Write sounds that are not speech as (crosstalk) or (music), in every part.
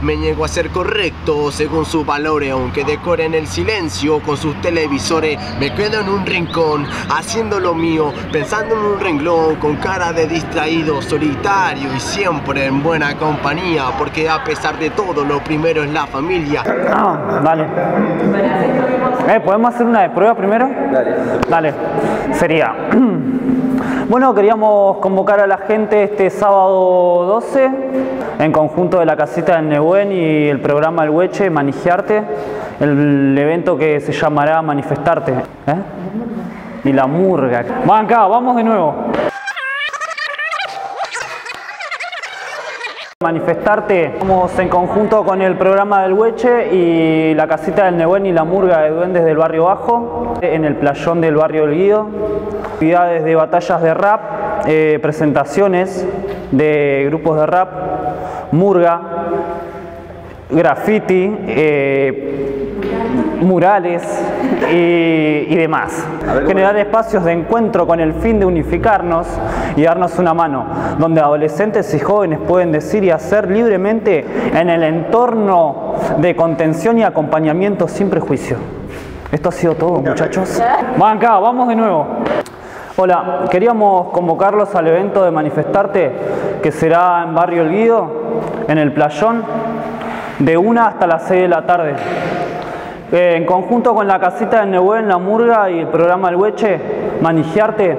Me niego a ser correcto según sus valores, aunque decoren el silencio con sus televisores. Me quedo en un rincón, haciendo lo mío, pensando en un renglón, con cara de distraído, solitario y siempre en buena compañía, porque a pesar de todo, lo primero es la familia. Ah, dale. Eh, ¿Podemos hacer una de prueba primero? Dale. Dale. Sería. (clears throat) Bueno, queríamos convocar a la gente este sábado 12 en conjunto de la casita del Nebuen y el programa El Hueche, Manigiarte, el evento que se llamará Manifestarte. ¿eh? Y la murga. Van acá, vamos de nuevo. Manifestarte, vamos en conjunto con el programa del Hueche y la casita del Nebuen y la murga de duendes del barrio Bajo, en el playón del barrio El Guido. Actividades de batallas de rap, eh, presentaciones de grupos de rap, murga, graffiti, eh, murales y, y demás. Generar espacios de encuentro con el fin de unificarnos y darnos una mano, donde adolescentes y jóvenes pueden decir y hacer libremente en el entorno de contención y acompañamiento sin prejuicio. Esto ha sido todo, muchachos. Van acá, vamos de nuevo. Hola, queríamos convocarlos al evento de Manifestarte que será en Barrio El Guido, en el Playón, de 1 hasta las 6 de la tarde. Eh, en conjunto con la casita de Nebuen, La Murga y el programa El Hueche, Manigiarte,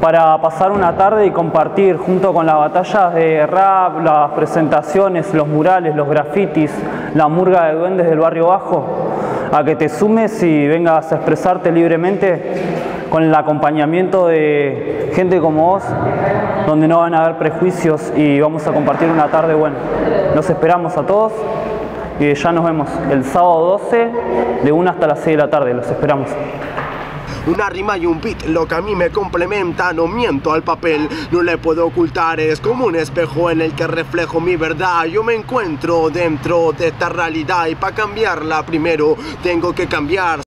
para pasar una tarde y compartir junto con las batallas de rap, las presentaciones, los murales, los grafitis, la murga de duendes del barrio bajo, a que te sumes y vengas a expresarte libremente con el acompañamiento de gente como vos, donde no van a haber prejuicios y vamos a compartir una tarde buena. Los esperamos a todos y ya nos vemos el sábado 12 de 1 hasta las 6 de la tarde. Los esperamos. Una rima y un beat, lo que a mí me complementa, no miento al papel, no le puedo ocultar, es como un espejo en el que reflejo mi verdad. Yo me encuentro dentro de esta realidad y para cambiarla primero tengo que cambiar.